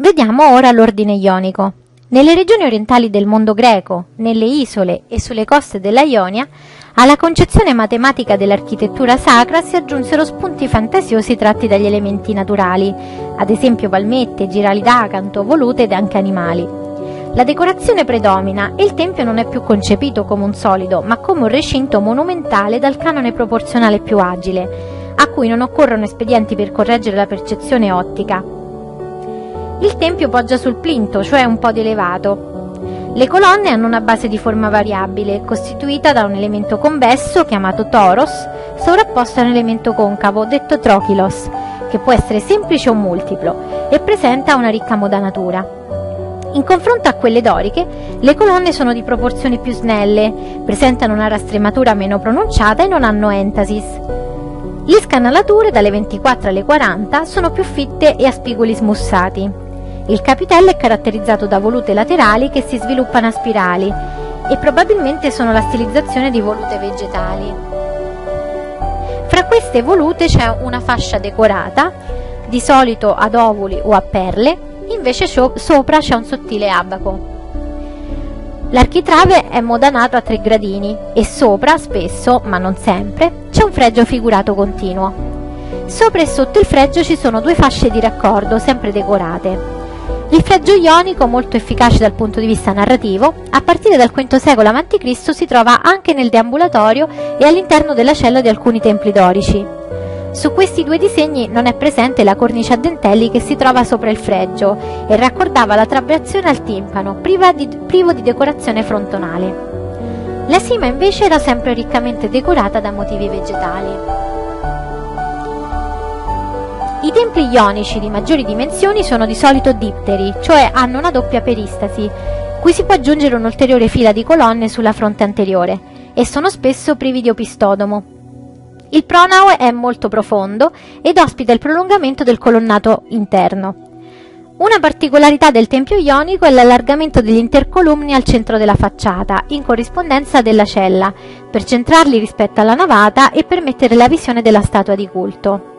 Vediamo ora l'ordine ionico. Nelle regioni orientali del mondo greco, nelle isole e sulle coste della Ionia, alla concezione matematica dell'architettura sacra si aggiunsero spunti fantasiosi tratti dagli elementi naturali, ad esempio palmette, girali d'acanto, volute ed anche animali. La decorazione predomina e il tempio non è più concepito come un solido, ma come un recinto monumentale dal canone proporzionale più agile, a cui non occorrono espedienti per correggere la percezione ottica, il tempio poggia sul plinto, cioè un po' di elevato. Le colonne hanno una base di forma variabile, costituita da un elemento convesso, chiamato toros, sovrapposto a un elemento concavo, detto trochilos, che può essere semplice o multiplo, e presenta una ricca modanatura. In confronto a quelle doriche, le colonne sono di proporzioni più snelle, presentano una rastrematura meno pronunciata e non hanno entasis. Le scanalature, dalle 24 alle 40, sono più fitte e a spigoli smussati. Il capitello è caratterizzato da volute laterali che si sviluppano a spirali e probabilmente sono la stilizzazione di volute vegetali. Fra queste volute c'è una fascia decorata, di solito ad ovuli o a perle, invece sopra c'è un sottile abaco. L'architrave è modanato a tre gradini e sopra, spesso, ma non sempre, c'è un fregio figurato continuo. Sopra e sotto il fregio ci sono due fasce di raccordo, sempre decorate. Il fregio ionico, molto efficace dal punto di vista narrativo, a partire dal V secolo a.C. si trova anche nel deambulatorio e all'interno della cella di alcuni templi dorici. Su questi due disegni non è presente la cornice a dentelli che si trova sopra il fregio e raccordava la trabeazione al timpano, di, privo di decorazione frontonale. La cima invece era sempre riccamente decorata da motivi vegetali. Templi ionici di maggiori dimensioni sono di solito ditteri, cioè hanno una doppia peristasi, cui si può aggiungere un'ulteriore fila di colonne sulla fronte anteriore, e sono spesso privi di opistodomo. Il pronao è molto profondo ed ospita il prolungamento del colonnato interno. Una particolarità del tempio ionico è l'allargamento degli intercolumni al centro della facciata, in corrispondenza della cella, per centrarli rispetto alla navata e permettere la visione della statua di culto.